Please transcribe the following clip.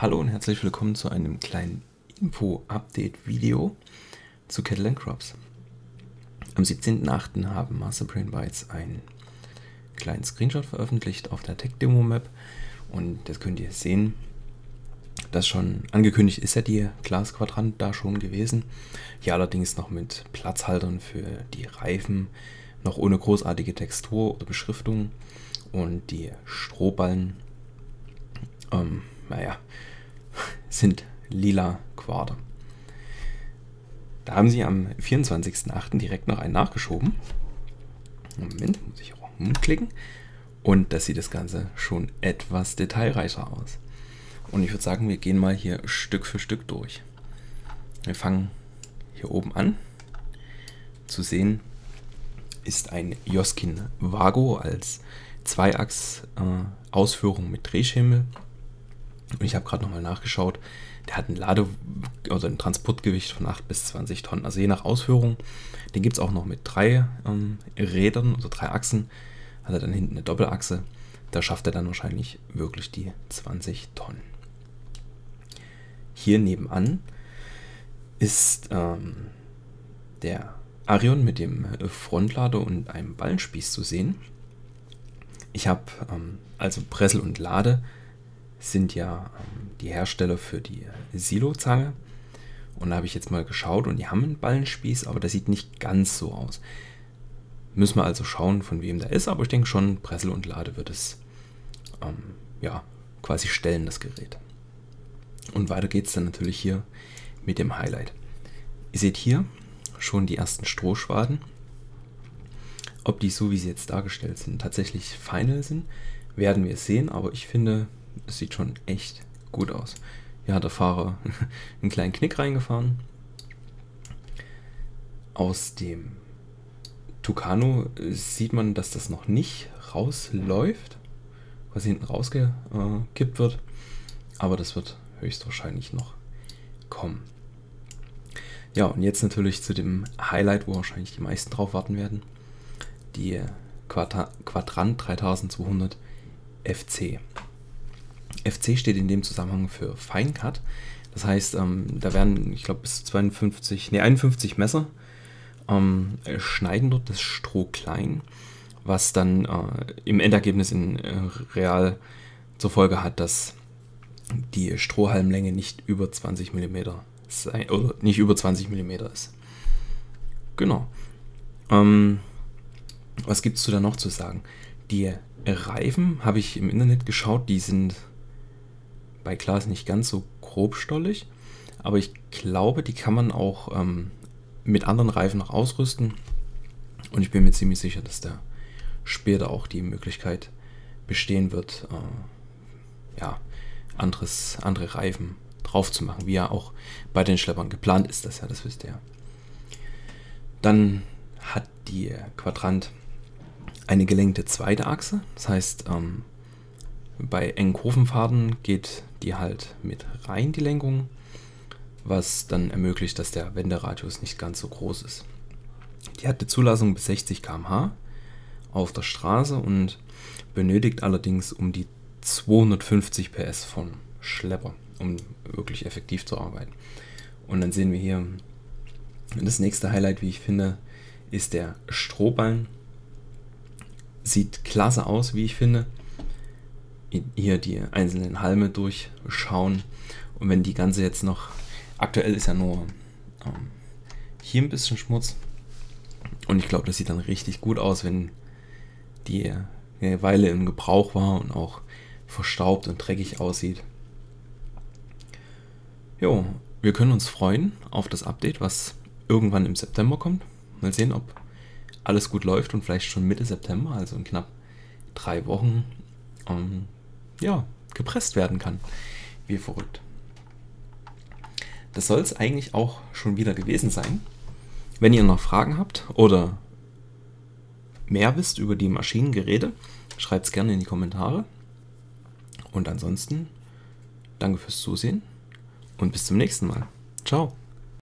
Hallo und herzlich willkommen zu einem kleinen Info-Update-Video zu Kettle Crops. Am 17.08. haben Masterbrain Bytes einen kleinen Screenshot veröffentlicht auf der Tech-Demo-Map und das könnt ihr sehen. Das schon angekündigt ist ja die Glasquadrant da schon gewesen. Hier allerdings noch mit Platzhaltern für die Reifen, noch ohne großartige Textur oder Beschriftung und die Strohballen ähm, naja, sind lila Quader. Da haben sie am 24.08. direkt noch einen nachgeschoben. Moment, muss ich auch umklicken. Und das sieht das Ganze schon etwas detailreicher aus. Und ich würde sagen, wir gehen mal hier Stück für Stück durch. Wir fangen hier oben an. Zu sehen ist ein Joskin Vago als Zweiachs-Ausführung äh, mit Drehschemel und ich habe gerade nochmal nachgeschaut, der hat ein Lade- oder ein Transportgewicht von 8 bis 20 Tonnen. Also je nach Ausführung. Den gibt es auch noch mit drei ähm, Rädern, also drei Achsen. Hat er dann hinten eine Doppelachse. Da schafft er dann wahrscheinlich wirklich die 20 Tonnen. Hier nebenan ist ähm, der Arion mit dem Frontlader und einem Ballenspieß zu sehen. Ich habe ähm, also Pressel und Lade sind ja ähm, die Hersteller für die Silo-Zange. Und da habe ich jetzt mal geschaut und die haben einen Ballenspieß, aber der sieht nicht ganz so aus. Müssen wir also schauen, von wem der ist, aber ich denke schon, Pressel und Lade wird es ähm, ja, quasi stellen, das Gerät. Und weiter geht es dann natürlich hier mit dem Highlight. Ihr seht hier schon die ersten Strohschwaden. Ob die so, wie sie jetzt dargestellt sind, tatsächlich final sind, werden wir sehen, aber ich finde, es sieht schon echt gut aus. Hier hat der Fahrer einen kleinen Knick reingefahren. Aus dem Tucano sieht man, dass das noch nicht rausläuft, was hinten rausgekippt wird. Aber das wird höchstwahrscheinlich noch kommen. Ja, und jetzt natürlich zu dem Highlight, wo wahrscheinlich die meisten drauf warten werden. Die Quadrant 3200 FC. FC steht in dem Zusammenhang für Fine Cut. Das heißt, ähm, da werden, ich glaube, bis zu 52, nee, 51 Messer ähm, schneiden dort das Stroh klein, was dann äh, im Endergebnis in äh, real zur Folge hat, dass die Strohhalmlänge nicht über 20 mm sein, oder nicht über 20 mm ist. Genau. Ähm, was gibt es da noch zu sagen? Die Reifen habe ich im Internet geschaut, die sind bei Glas nicht ganz so grobstollig, aber ich glaube, die kann man auch ähm, mit anderen Reifen noch ausrüsten. Und ich bin mir ziemlich sicher, dass da später auch die Möglichkeit bestehen wird, äh, ja, anderes, andere Reifen drauf zu machen, wie ja auch bei den Schleppern geplant ist, das ja, das wisst ihr ja. Dann hat die Quadrant eine gelenkte zweite Achse, das heißt, ähm, bei engen Kurvenfahrten geht die halt mit rein, die Lenkung, was dann ermöglicht, dass der Wenderadius nicht ganz so groß ist. Die hat eine Zulassung bis 60 km/h auf der Straße und benötigt allerdings um die 250 PS von Schlepper, um wirklich effektiv zu arbeiten. Und dann sehen wir hier das nächste Highlight, wie ich finde, ist der Strohballen. Sieht klasse aus, wie ich finde hier die einzelnen Halme durchschauen. Und wenn die ganze jetzt noch, aktuell ist ja nur ähm, hier ein bisschen Schmutz. Und ich glaube, das sieht dann richtig gut aus, wenn die eine Weile im Gebrauch war und auch verstaubt und dreckig aussieht. Jo, wir können uns freuen auf das Update, was irgendwann im September kommt. Mal sehen, ob alles gut läuft und vielleicht schon Mitte September, also in knapp drei Wochen, ähm, ja, gepresst werden kann. Wie verrückt. Das soll es eigentlich auch schon wieder gewesen sein. Wenn ihr noch Fragen habt oder mehr wisst über die Maschinengeräte, schreibt es gerne in die Kommentare. Und ansonsten danke fürs Zusehen und bis zum nächsten Mal. Ciao.